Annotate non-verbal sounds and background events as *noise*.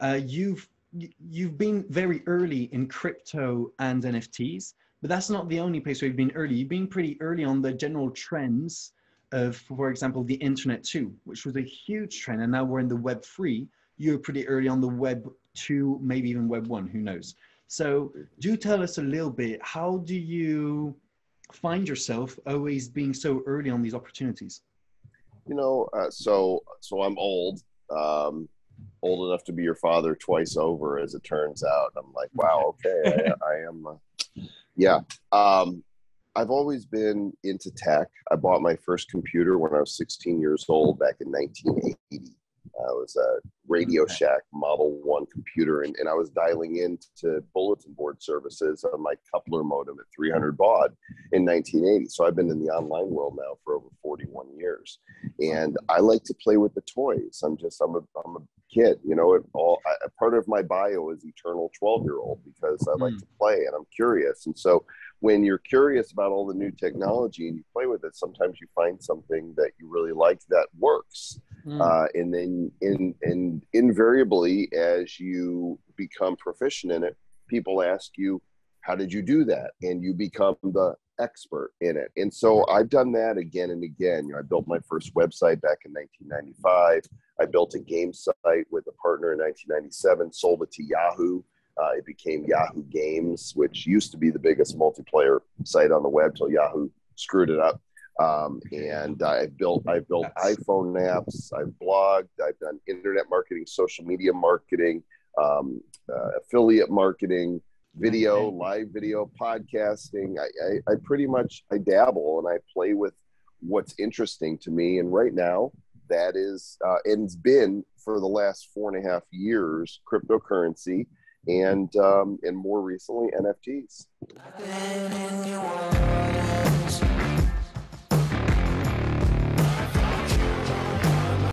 Uh, you've you've been very early in crypto and NFTs, but that's not the only place where you've been early. You've been pretty early on the general trends of, for example, the internet too, which was a huge trend, and now we're in the Web three. You're pretty early on the Web two, maybe even Web one. Who knows? So, do tell us a little bit. How do you find yourself always being so early on these opportunities? You know, uh, so so I'm old, um, old enough to be your father twice over, as it turns out. I'm like, *laughs* wow, okay, I, I am. Uh, yeah, um, I've always been into tech. I bought my first computer when I was 16 years old back in 1980. I was a Radio Shack Model 1 computer, and, and I was dialing into bulletin board services on my coupler modem at 300 baud in 1980. So I've been in the online world now for over 41 years, and I like to play with the toys. I'm just I'm a I'm a kid, you know. It all I, part of my bio is eternal 12 year old because I like mm. to play and I'm curious, and so when you're curious about all the new technology and you play with it, sometimes you find something that you really like that works. Mm. Uh, and then in, in invariably as you become proficient in it, people ask you, how did you do that? And you become the expert in it. And so I've done that again and again. You know, I built my first website back in 1995. I built a game site with a partner in 1997, sold it to Yahoo. Uh, it became Yahoo Games, which used to be the biggest multiplayer site on the web till Yahoo screwed it up. Um, and I built I built iPhone apps. I've blogged. I've done internet marketing, social media marketing, um, uh, affiliate marketing, video, live video, podcasting. I, I, I pretty much I dabble and I play with what's interesting to me. And right now, that is uh, and it's been for the last four and a half years cryptocurrency and um, and more recently NFTs.